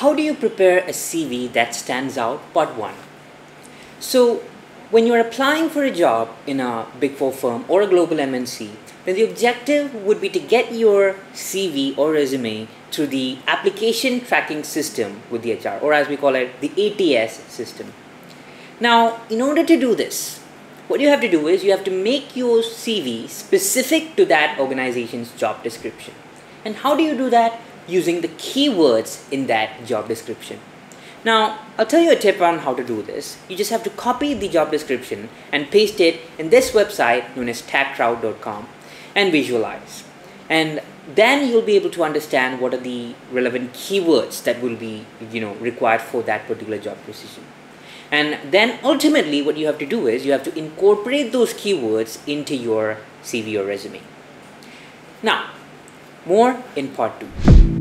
how do you prepare a CV that stands out? Part 1. So, when you're applying for a job in a big four firm or a global MNC, then the objective would be to get your CV or resume through the application tracking system with the HR, or as we call it, the ATS system. Now, in order to do this, what you have to do is you have to make your CV specific to that organization's job description. And how do you do that? Using the keywords in that job description. Now, I'll tell you a tip on how to do this. You just have to copy the job description and paste it in this website known as tagcrowd.com and visualize. And then you'll be able to understand what are the relevant keywords that will be you know required for that particular job position. And then ultimately what you have to do is you have to incorporate those keywords into your CV or resume. Now, more in part 2.